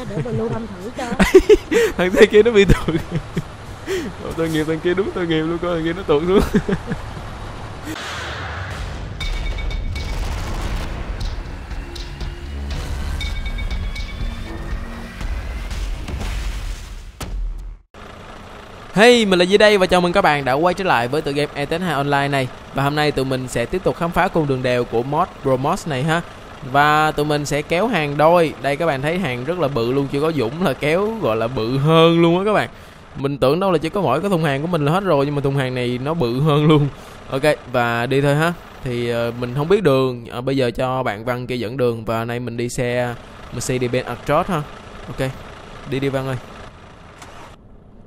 Ờ, để blue thử cho. Thằng tay kia nó bị tụt. Tội nghiệp thằng kia đúng tội nghiệp luôn coi thằng kia nó tụt xuống Hey, mình là Duy đây và chào mừng các bạn đã quay trở lại với tựa game ETH2 Online này. Và hôm nay tụi mình sẽ tiếp tục khám phá cùng đường đèo của mod Bromos này ha. Và tụi mình sẽ kéo hàng đôi. Đây các bạn thấy hàng rất là bự luôn, chưa có Dũng là kéo gọi là bự hơn luôn á các bạn. Mình tưởng đâu là chỉ có mỗi cái thùng hàng của mình là hết rồi Nhưng mà thùng hàng này nó bự hơn luôn. Ok, và đi thôi ha. Thì uh, mình không biết đường, uh, bây giờ cho bạn Văn kia dẫn đường Và nay mình đi xe Mercedes-Benz Actros ha. Ok, đi đi Văn ơi.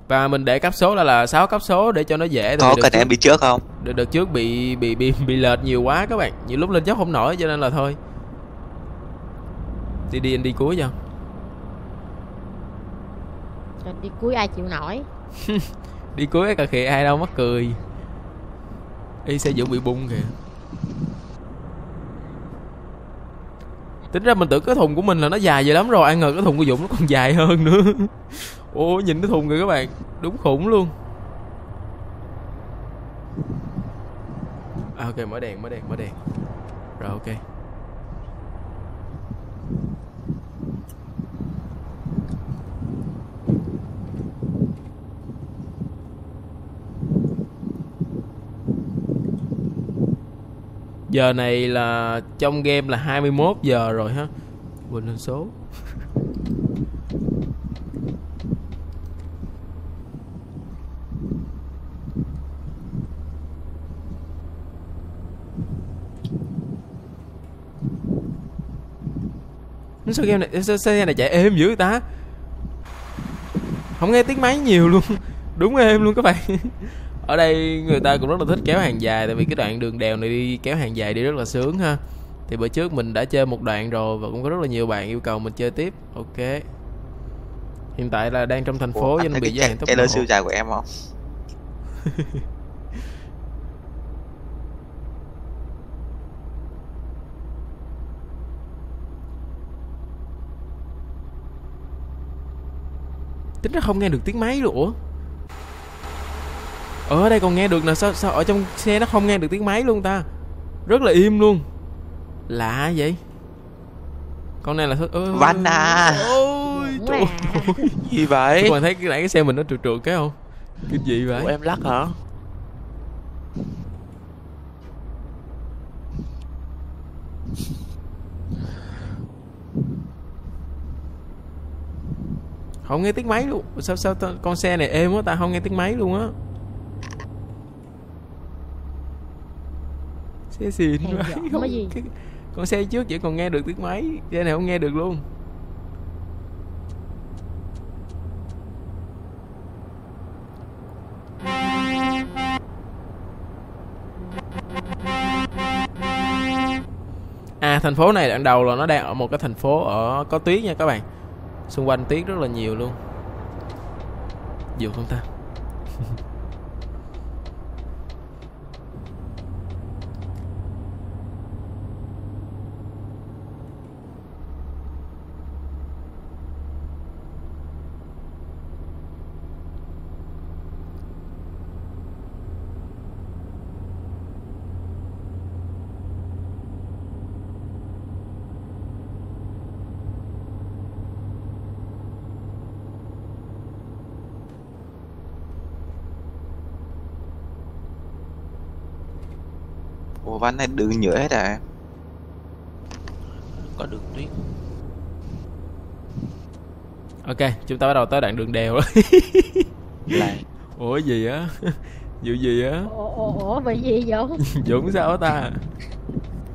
Và mình để cấp số là là 6 cấp số để cho nó dễ có cần em đi trước không? Đợt, đợt trước bị bị bị bị lệch nhiều quá các bạn. Nhiều lúc lên dốc không nổi cho nên là thôi đi đi anh đi cuối cho Trời, đi cuối ai chịu nổi? Đi cuối cà khịa ai đâu mắc cười. Y xe dũng bị bung kìa. Tính ra mình tưởng cái thùng của mình là nó dài vậy lắm rồi ai ngờ cái thùng của dũng nó còn dài hơn nữa. Ồ nhìn cái thùng kìa các bạn Đúng khủng luôn. À, Ok mở đèn mở đèn mở đèn. Rồi ok Giờ này là trong game là 21 giờ rồi ha. Quên lên số. Sao game này sao xe này chạy êm dữ ta? Không nghe tiếng máy nhiều luôn. Đúng êm luôn các bạn. ở đây người ta cũng rất là thích kéo hàng dài tại vì cái đoạn đường đèo này đi kéo hàng dài đi rất là sướng ha. Thì bữa trước mình đã chơi một đoạn rồi và cũng có rất là nhiều bạn yêu cầu mình chơi tiếp. Ok. Hiện tại là đang trong thành phố nên bị giới hạn tốc độ. siêu dài của em không? Tính ra không nghe được tiếng máy luôn ủa ở đây còn nghe được nè sao sao ở trong xe nó không nghe được tiếng máy luôn ta? Rất là im luôn. Lạ vậy? Con này là ơ văn à. ôi trời gì vậy? Các bạn thấy cái nãy cái xe mình nó trượt trượt cái không? Cái gì vậy? Ủa, em lắc hả? Không nghe tiếng máy luôn. Sao sao ta, con xe này êm quá ta không nghe tiếng máy luôn á xe xịn quá không gì. cái, con xe trước chỉ còn nghe được tiếng máy xe này không nghe được luôn. À thành phố này đoạn đầu là nó đang ở một cái thành phố ở có tuyết nha các bạn. Xung quanh tuyết rất là nhiều luôn. Dụ không ta Ủa văn này đường nhựa hết à Có đường tuyết Ok, chúng ta bắt đầu tới đoạn đường đèo Lại Ủa gì á? Vụ gì á? Ủa, ủa, vì gì vậy? Dũng sao ta?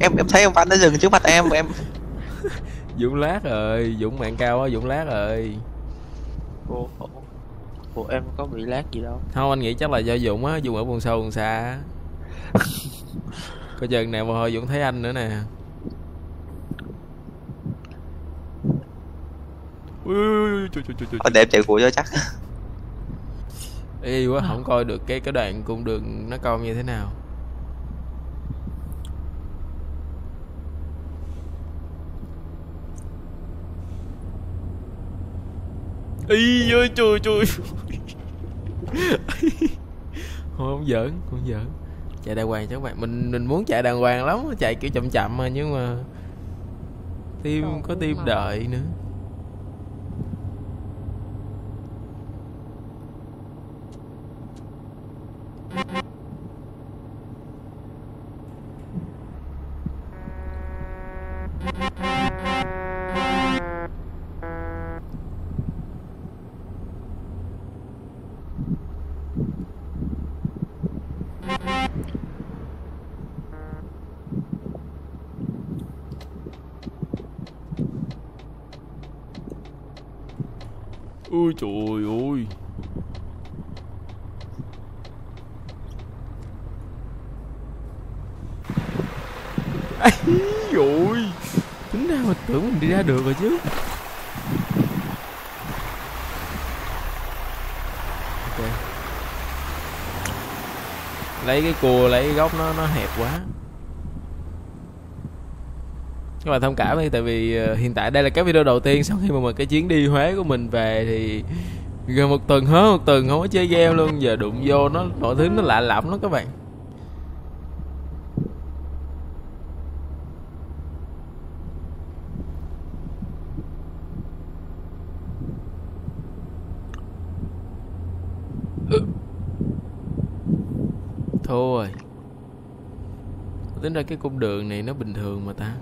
Em em thấy ông Văn nó dừng trước mặt em em Dũng lát rồi, Dũng mạng cao á, Dũng lát rồi Ủa, ủa, ủa em có bị lát gì đâu Không, anh nghĩ chắc là do Dũng á, Dũng ở vùng sâu vùng xa Coi chừng nào mà hồi Dũng thấy anh nữa nè. Để em chạy của cho chắc. Ê quá, không coi được cái cái đoạn cung đường nó cong như thế nào. Y ơi trời trời. Không giỡn không giỡn chạy đàng hoàng cho các bạn mình mình muốn chạy đàng hoàng lắm chạy kiểu chậm chậm mà nhưng mà tim có tim đợi nữa ôi trời ơi. Ấy rồi tính ra mà tưởng mình đi ra được rồi chứ. Okay. lấy cái cua, lấy cái góc nó nó hẹp quá các bạn thông cảm đi tại vì ờ, hiện tại đây là cái video đầu tiên sau khi mà, cái chuyến đi Huế của mình về thì gần một tuần hết một tuần không có chơi game luôn giờ đụng vô nó mọi thứ nó lạ lẫm lắm các bạn. Thôi. Tính ra cái cung đường này nó bình thường mà ta.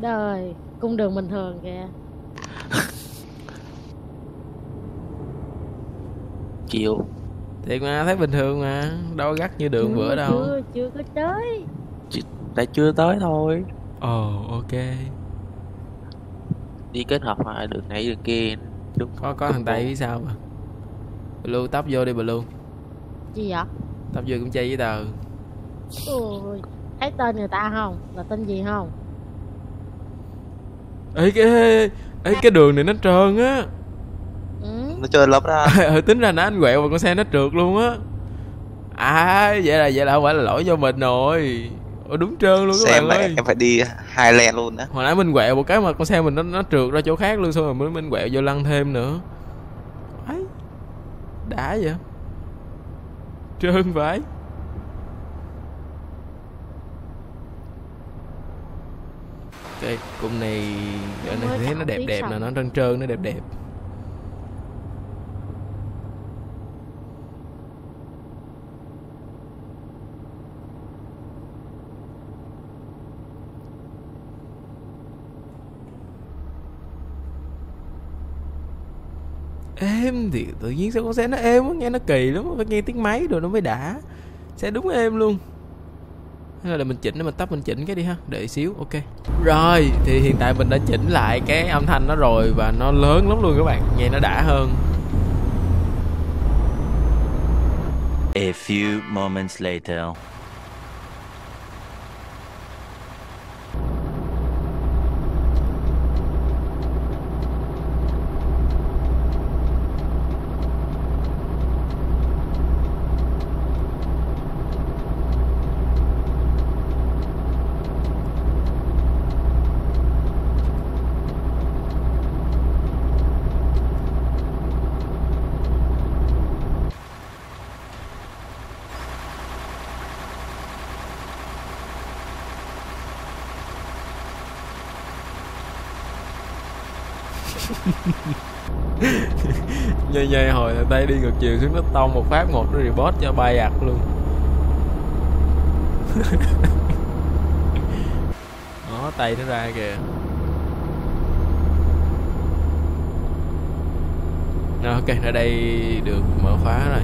Đời. Cung đường bình thường kìa. Chịu. Thiệt mà thấy bình thường mà. Đâu gắt như đường chưa, bữa đâu. chưa, chưa có tới. Đã chưa tới thôi. Ồ ok. Đi kết hợp hai đường này đường kia. Đúng có có thằng tây phía sau mà. Blue tấp vô đi blue. Gì vậy? Tấp vô cũng chơi với tờ. Ôi Thấy tên người ta không? Là tên gì không ê cái ê cái đường này nó trơn á. Ừ. nó chơi lớp ra ừ tính ra nó anh quẹo mà con xe nó trượt luôn á. À vậy là vậy là không phải là lỗi do mình rồi. Ủa, đúng trơn luôn các xem bạn ơi. em phải đi hai len luôn á. Hồi nãy mình quẹo một cái mà con xe mình nó, nó trượt ra chỗ khác luôn xong rồi mới mình quẹo vô lăn thêm nữa. Ấy đã vậy. Trơn vậy cái cung này này Mới thấy nó đẹp đẹp nè nó trơn trơn nó đẹp đẹp. Êm thì tự nhiên sao con xe nó êm quá nghe nó kỳ lắm phải nghe tiếng máy rồi nó mới đã. Xe đúng êm luôn hay là mình chỉnh để mình tắt mình chỉnh cái đi ha, để xíu, ok rồi, thì hiện tại mình đã chỉnh lại cái âm thanh nó rồi và nó lớn lắm luôn các bạn, nghe nó đã hơn A few moments later. nhây đây tay đi ngược chiều xuống nó tông một phát một nó report cho bay ạt luôn. Đó tay nó ra kìa. Rồi, ok ở đây được mở khóa rồi.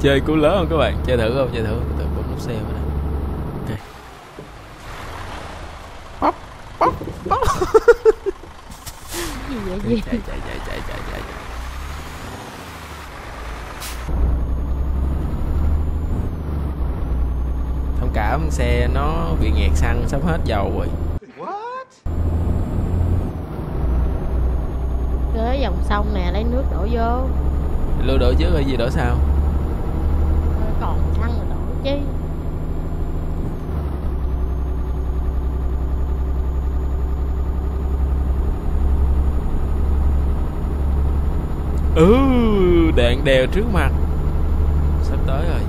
Chơi cú lớn không các bạn? Chơi thử không? Chơi thử. Từ bấm nút xe vào đây ok gì vậy? Chạy gì chạy chạy chạy chạy chạy chạy. Thông cảm xe nó bị nghẹt xăng sắp hết dầu rồi. Tới dòng sông nè lấy nước đổ vô. Lưu đổ trước hay gì đổ sao còn xăng rồi đổ chi ừ đạn đèo trước mặt. Sắp tới rồi.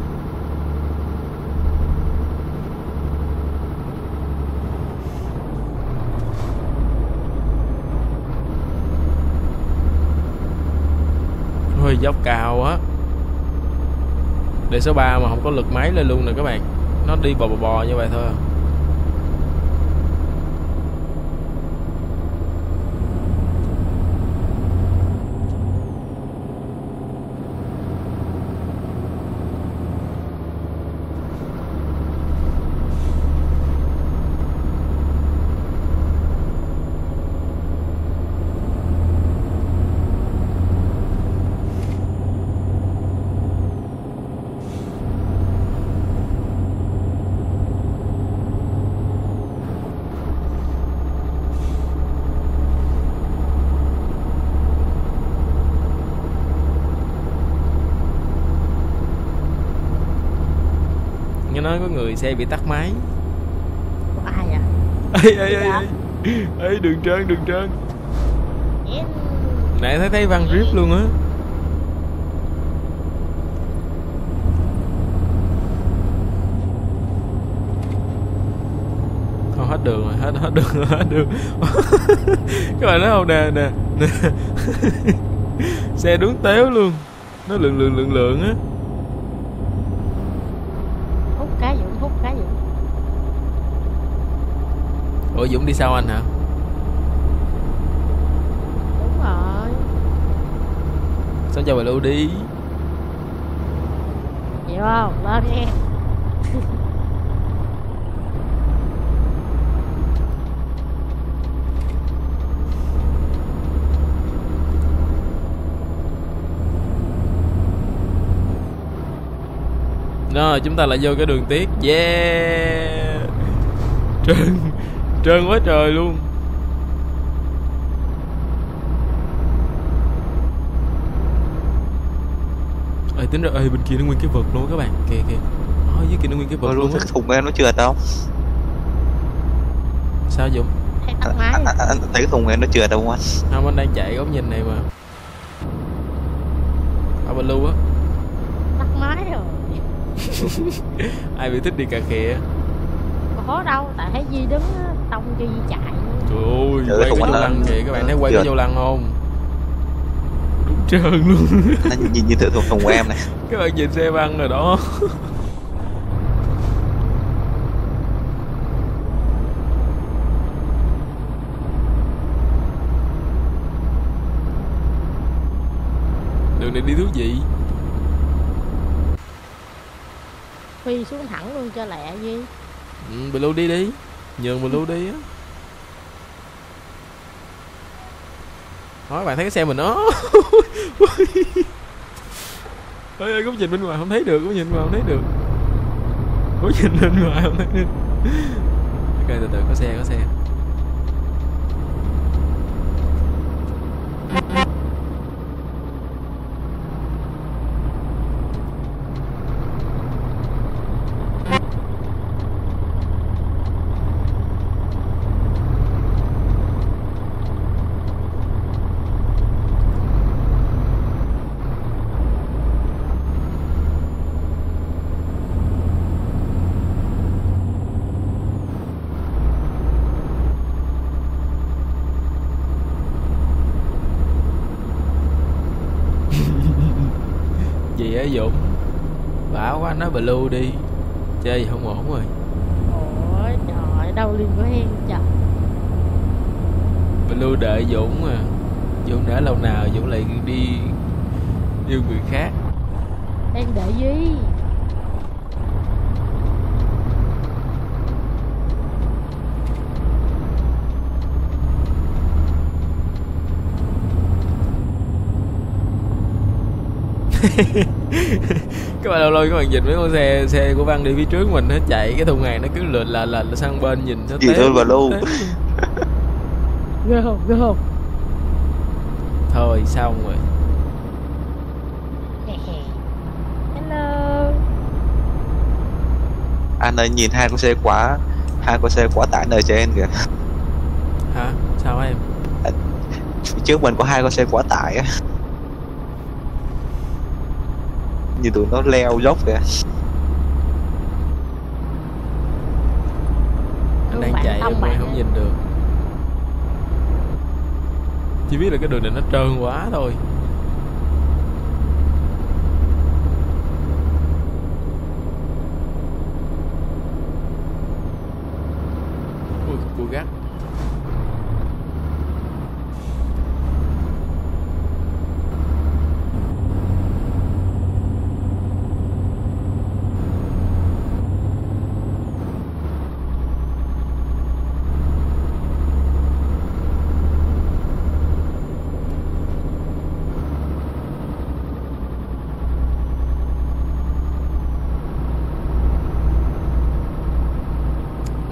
Hơi dốc cao á. Để số 3 mà không có lực máy lên luôn nè các bạn. Nó đi bò bò bò như vậy thôi à. Nghe nói có người xe bị tắt máy. Của ai à ê ê ê ê ê đường trơn đường trơn nãy thấy thấy văng rip luôn á. Thôi hết đường rồi hết hết đường rồi, hết đường. Các bạn thấy không? Nè nè nè. Xe đúng téo luôn. Nó lượng lượng lượng lượng á hút cá dũng hút cá dũng ủa dũng đi sau anh hả? Đúng rồi. Sao cho bà lưu đi? Chịu không? Lên nghe. Rồi chúng ta lại vô cái đường tiết Yeah. Trơn Trơn quá trời luôn. Ê tính ra ê bên kia nó nguyên cái vực luôn các bạn. Kìa kìa. Ở dưới kia nó nguyên cái vực Ôi, luôn cái thùng em nó trượt không Sao Dũng thấy tắt anh, máy anh, anh, anh thấy cái thùng em nó trượt không anh? Không anh đang chạy góc nhìn này mà. Ở bên lưu á. Tắt máy rồi. Ai bị thích đi cà khịa? Có đâu tại thấy di đứng tông cho di chạy. Trời ơi quay cái vô lăng kìa Các bạn thấy quay cái vô lăng không? Đúng trơn luôn. Anh nhìn như tự thùng thùng em này. Các bạn nhìn xe băng rồi đó. Đường này đi thú vị phi xuống thẳng luôn cho lẹ gì ừ, blue đi đi nhường blue đi á. Các bạn thấy cái xe mình nó ơi ơi góc nhìn bên ngoài không thấy được góc nhìn ngoài không thấy được. Góc nhìn bên ngoài không thấy được. Ok từ từ có xe có xe gì á dũng bảo quá nói blue đi. Chơi gì không ổn rồi? Ôi trời đâu liên của em trời blue đợi dũng à. Dũng đã lâu nào Dũng lại đi yêu người khác. Đang đợi duy các bạn lâu lâu các bạn nhìn mấy con xe xe của văn đi phía trước mình nó chạy cái thùng hàng nó cứ lượn là là sang bên nhìn nó té- thôi mà té- ghê không? Ghê không? Thôi xong rồi. Hello. Anh ơi nhìn hai con xe quá hai con xe quá tải nơi trên kìa. Hả? Sao hả em? Phía trước mình có hai con xe quá tải á Như tụi nó leo dốc kìa. Đang chạy bạn. không nhìn được. Chỉ biết là cái đường này nó trơn quá thôi. Ui cua gắt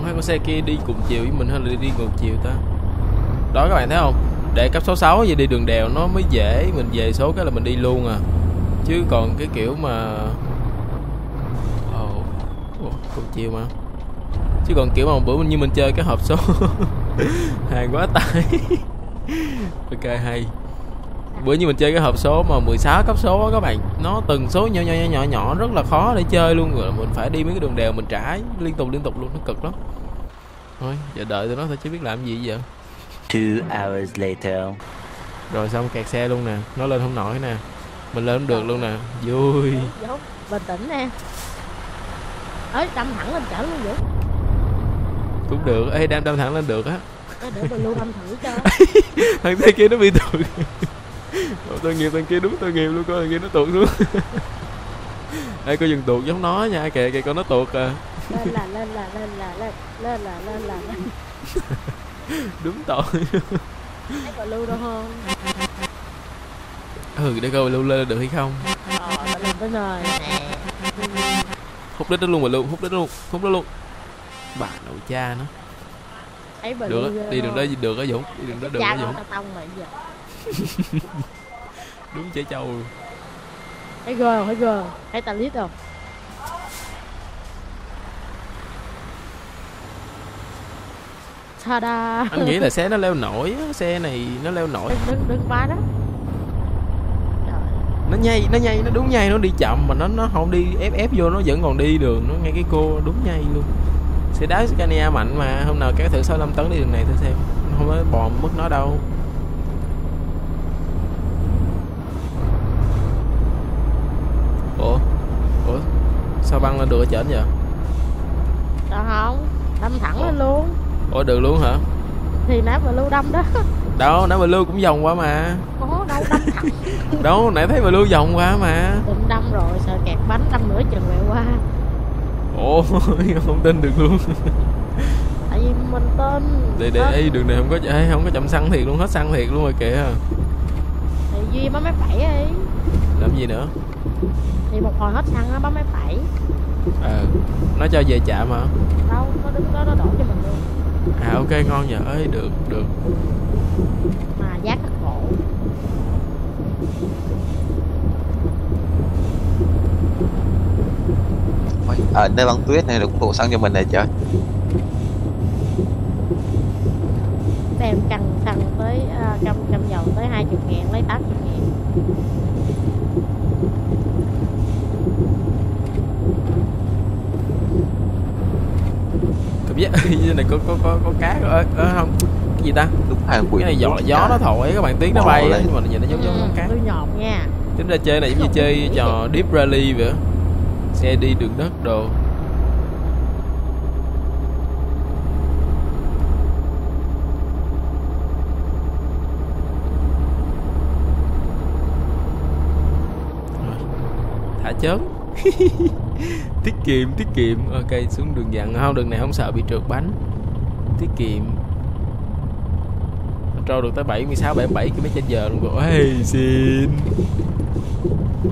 hai con xe kia đi cùng chiều với mình hay là đi ngược chiều ta? Đó các bạn thấy không? Để cấp số 6 vậy đi đường đèo nó mới dễ mình về số cái là mình đi luôn à. Chứ còn cái kiểu mà ờ, ồ oh, cùng chiều mà. Chứ còn kiểu mà bữa như mình chơi cái hộp số hàng quá tải ok hay. Bữa như mình chơi cái hộp số mà 16 cấp số á các bạn nó từng số nhỏ nhỏ nhỏ nhỏ nhỏ rất là khó để chơi luôn rồi. Mình phải đi mấy cái đường đèo mình trải liên tục liên tục luôn nó cực lắm thôi giờ đợi tụi nó thôi chứ biết làm gì giờ. Two hours later. rồi xong kẹt xe luôn nè nó lên không nổi nè. Mình lên không được luôn nè. Vui. Dũng bình tĩnh nè. Ơi đâm thẳng lên chở luôn Dũng cũng được. Ê đâm đâm thẳng lên được á. Để tôi lưu đâm thử cho. Thằng tay kia nó bị tuột Ủa, tôi nghiệp thằng kia đúng tôi nghiệp luôn coi thằng kia nó tuột xuống ê coi dừng tuột giống nó nha. Kìa kìa con nó tuột à lên là lên là lên là lên lên là lên là lên đúng tội. Còn lưu đâu không? Ừ để coi lưu lên được hay không. Ờ tao lên tới nơi. Hút đít đó luôn mà luôn hút đít luôn hút đó luôn. Bà nội cha nó. Thấy bà được á đi đường đó được á dũng đi đường đó được á dũng. tông giờ? Đúng trẻ trâu. Thấy không thấy không? Thấy tao lít không ta-da anh nghĩ là xe nó leo nổi xe này nó leo nổi. Đừng đừng đừng ba đó. Nó nhây nó nhây nó đúng nhây nó đi chậm mà nó nó không đi ép ép vô nó vẫn còn đi đường nó ngay cái cô đúng nhây luôn. Xe đá Scania mạnh mà hôm nào kéo thử 65 tấn đi đường này thử xem. Không có bò mất nó đâu. Ủa? Ủa? Sao băng lên được ở trển vậy? Sao không? Đâm thẳng lên luôn ủa được luôn hả? Thì nãy mà lưu đâm đó. Đâu nãy mà lưu cũng vòng qua mà. Có đâu đâm thẳng đâu nãy thấy mà lưu vòng qua mà. Định đâm rồi sợ kẹt bánh đâm nửa chừng quẹo qua. Ồ không tin được luôn. Tại vì mình tên để để ê, đường này không có ê, không có chậm xăng thiệt luôn hết xăng thiệt luôn rồi kìa. Thì duy bấm máy bảy ấy. Làm gì nữa? Thì một hồi hết xăng á bấm máy bảy. Ờ nó cho về chạm hả? Đâu nó đứng đó nó đổ cho mình luôn à ok ngon nhờ. Ơi được được. Mà giá cắt cổ Ôi, ở nơi băng tuyết này cũng đổ xăng cho mình này trời. Đem căn xăng tới à, cam cam dầu tới hai chục ngàn lấy tám chục ngàn biết như này có có có có cá ở, ở không? Cái gì ta? Đúng hàng quỷ cái này gió gió nó thổi các bạn tiếng nó bay nhưng mà nhìn nó giống giống con cá. Tôi nhọn nha. Tính ra chơi này giống như chơi trò deep rally vậy xe đi đường đất đồ. Thả chớn. tiết kiệm tiết kiệm. Ok xuống đường dặn. Không đường này không sợ bị trượt bánh. Tiết kiệm. Trâu được tới 76 77 km trên giờ luôn rồi. Hey, xin.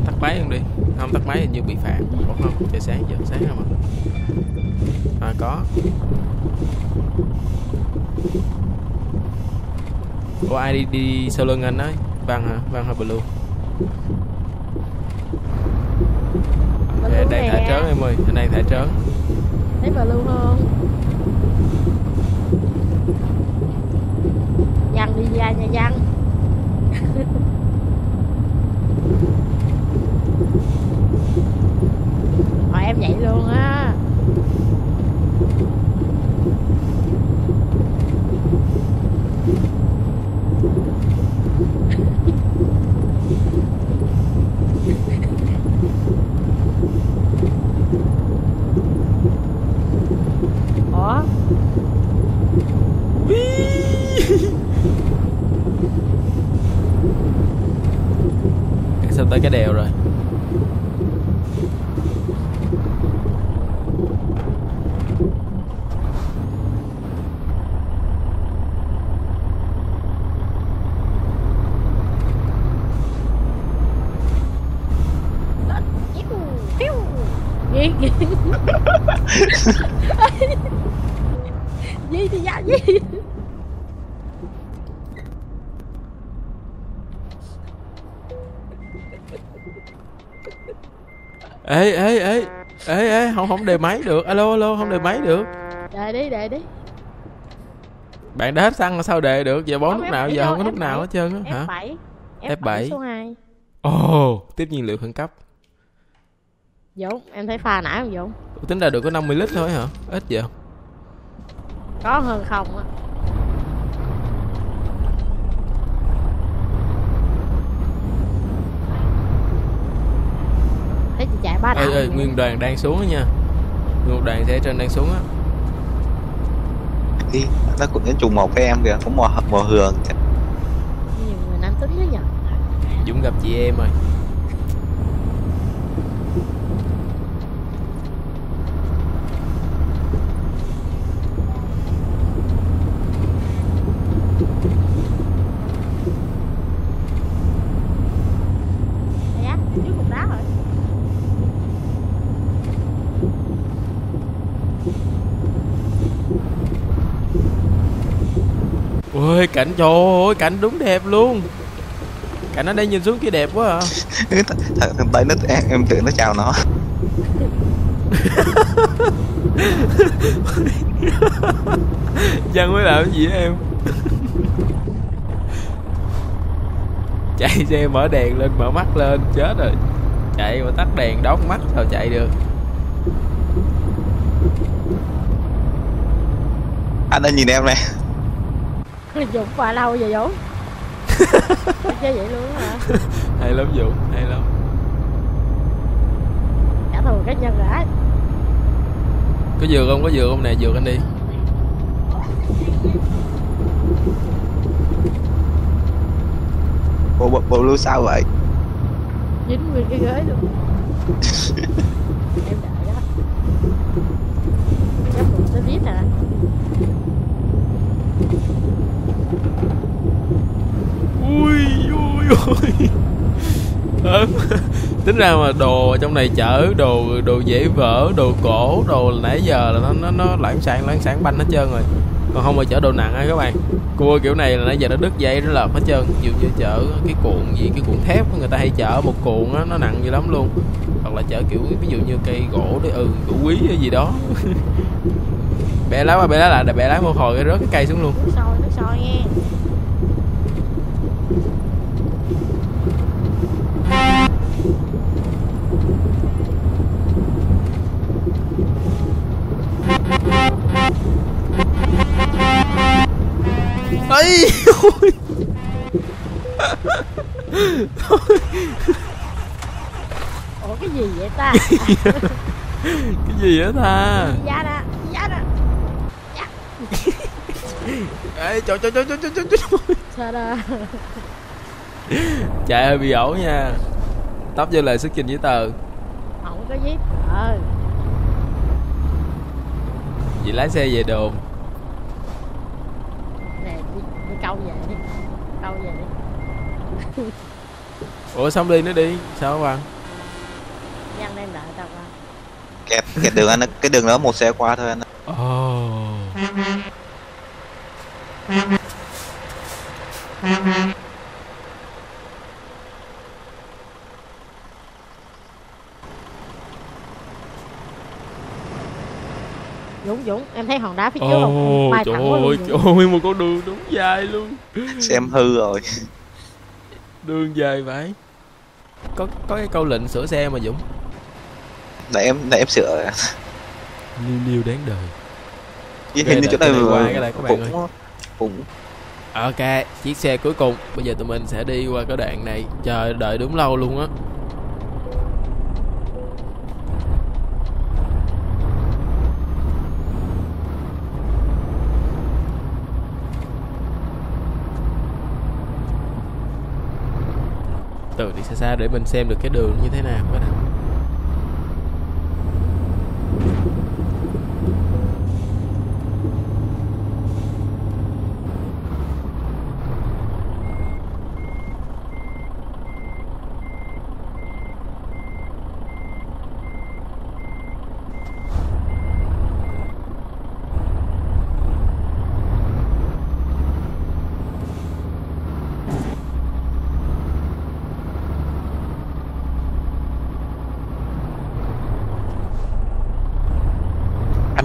Tắt máy không đi. Không tắt máy hình như bị phạt. Ủa không trời sáng giờ sáng rồi mà. À có. Ủa ai đi đi sau lưng anh ấy Văn hả? Văn hả Blue? Blue Dạ, đang thả trớn em ơi, anh đang thả trớn. Thấy blue không? Văn đi ra nha Văn Rồi em vậy luôn á Ủa Sắp tới cái đèo rồi Gì gì Gì thì dạ gì Ê ê ê Ê ê không không đề máy được. Alo alo không đề máy được. Đợi đi đợi đi. Bạn đã hết xăng sao đề được? Giờ bón lúc nào giờ không có lúc nào F7. hết trơn á hả? F7 F7. số 2 Ồ tiếp nhiên liệu khẩn cấp. Dũng em thấy pha nãy không Dũng Ủa, Tính ra được có 50 lít thôi hả? Ít vậy Có hơn không á. Thấy chị chạy ba Ê ê nguyên đoàn đang xuống á nha. Nguyên một đoàn sẽ trên đang xuống á. Đi nó cũng đến trùng một với em kìa cũng màu màu hường Nhiều người nam tính đó nhờ Dũng gặp chị em rồi Thấy á, trước cục đá rồi Ôi cảnh trời ơi cảnh đúng đẹp luôn. Cảnh ở đây nhìn xuống kia đẹp quá à. Thằng tới nó em, tưởng nó chào nó. Dân mới làm cái gì em? Chạy xe mở đèn lên mở mắt lên chết rồi. Chạy mà tắt đèn đóng mắt sao chạy được? Anh đang nhìn em này Dũng qua lâu vậy Dũng chơi vậy luôn hả? Hay lắm Dũng hay lắm. Trả thù cá nhân rồi á. Có dừa không? Có dừa không nè? Dừa anh đi. Bộ bộ, bộ lưu sao vậy? Dính nguyên cái ghế luôn. Em đợi đó Chắc cũng sẽ biết hả Ui ui ui Ớn Tính ra mà đồ ở trong này chở đồ đồ dễ vỡ, đồ cổ, đồ nãy giờ là nó nó nó loãng xảng loãng xảng banh hết trơn rồi. Còn không mà chở đồ nặng á các bạn. Cua kiểu này là nãy giờ nó đứt dây nó lợp hết trơn. Ví dụ như chở cái cuộn gì cái cuộn thép người ta hay chở một cuộn á nó nặng dữ lắm luôn. Hoặc là chở kiểu ví dụ như cây gỗ đấy ừ gỗ quý hay gì đó. bẻ lá mà bẻ lá lại để bẻ lá một hồi cái rớt cái cây xuống luôn. Sôi nghe ấy ôi. Ủa cái gì vậy ta? Cái gì á ta? Giá đó ê trời trời trời trời trời trời trời. Sao đó chạy hơi bị ẩu nha. Tấp vô lời xuất trình giấy tờ. Không có zip ờ Vậy lái xe về đồn. Nè đi, đi câu về đi. Câu về đi. Ủa xong đi nó đi. Sao bằng dân đang đợi tao qua. Kẹt kẹt đường anh cái đường đó một xe qua thôi anh Ồ dũng dũng em thấy hòn đá phía trước không? Ồ bay trời ơi luôn trời ơi một con đường đúng dài luôn. Xem hư rồi. Đường dài vậy. Có có cái câu lệnh sửa xe mà Dũng. Để em để em sửa. Liêu liêu đáng đời. Ok, hình như chỗ này cái này qua cái này các bạn ơi. cũng cũng Ok, chiếc xe cuối cùng. Bây giờ tụi mình sẽ đi qua cái đoạn này. Chờ đợi đúng lâu luôn á. Từ đi xa xa để mình xem được cái đường như thế nào các bạn.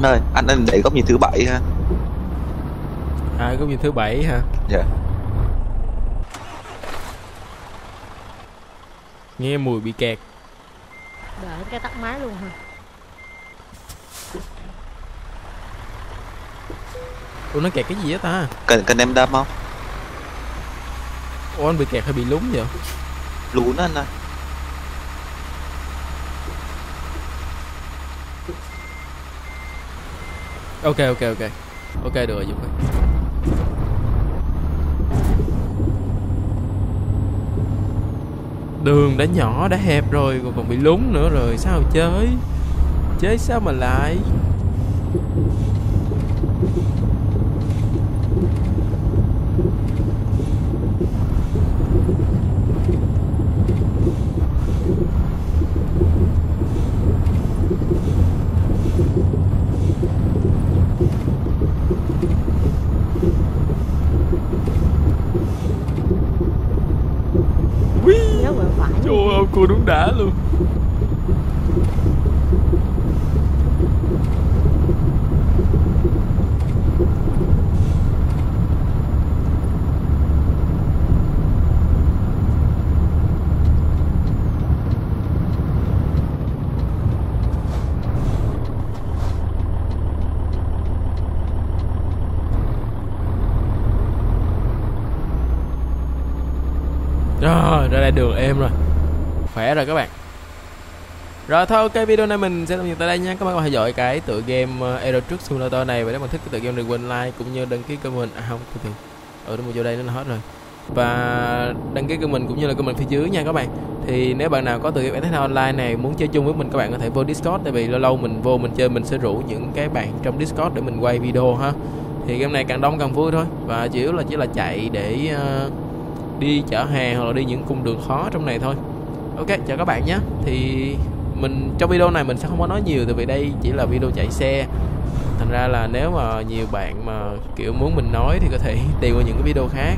Anh ơi anh anh để góc nhìn thứ bảy ha À, có viên thứ bảy hả? dạ Nghe mùi bị kẹt đợi cái tắt máy luôn hả Ủa nó kẹt cái gì á ta? cần cần em đâm không Ủa anh bị kẹt hay bị lún vậy? lún anh ơi Ok ok ok. Ok, được rồi, Dũng ơi. Đường đã nhỏ, đã hẹp rồi, Còn bị lún nữa rồi, Sao chơi? Chơi sao mà lại Ui, nhớ quẹo phải Trời ơi cô đúng đã luôn Rồi, ra đây đường êm rồi. Khỏe rồi các bạn. Rồi thôi ok video này mình sẽ tạm dừng tại đây nha. Các bạn có thể theo dõi cái tựa game ờ, Aero Truck Simulator này Và nếu bạn thích cái tựa game này quên like cũng như đăng ký kênh mình À không, từ từ Ừ đúng rồi vô đây nó hết rồi. Và đăng ký kênh mình cũng như là comment phía dưới nha các bạn. Thì nếu bạn nào có tựa game Eternal Online này muốn chơi chung với mình Các bạn có thể vô Discord Tại vì lâu lâu mình vô mình chơi mình sẽ rủ những cái bạn trong Discord để mình quay video ha. Thì game này càng đông càng vui thôi. Và chủ yếu là chỉ là chạy để uh, đi chở hàng hoặc là đi những cung đường khó trong này thôi. Ok chào các bạn nhé. Thì mình trong video này mình sẽ không có nói nhiều tại vì đây chỉ là video chạy xe. Thành ra là nếu mà nhiều bạn mà kiểu muốn mình nói thì có thể tìm qua những cái video khác.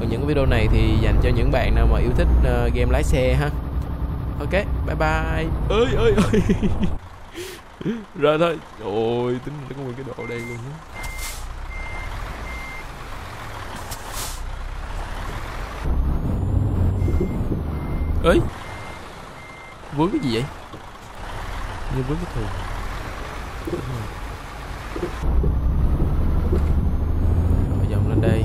Còn những cái video này thì dành cho những bạn nào mà yêu thích uh, game lái xe ha. Ok bye bye. Ơi ơi ơi. Rồi thôi. Ôi tính nó có nguyên cái độ đây luôn á. Ấy vướng cái gì vậy như vướng cái thùng rồi. rồi lên đây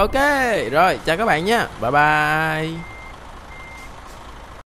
ok rồi chào các bạn nha. Bye bye.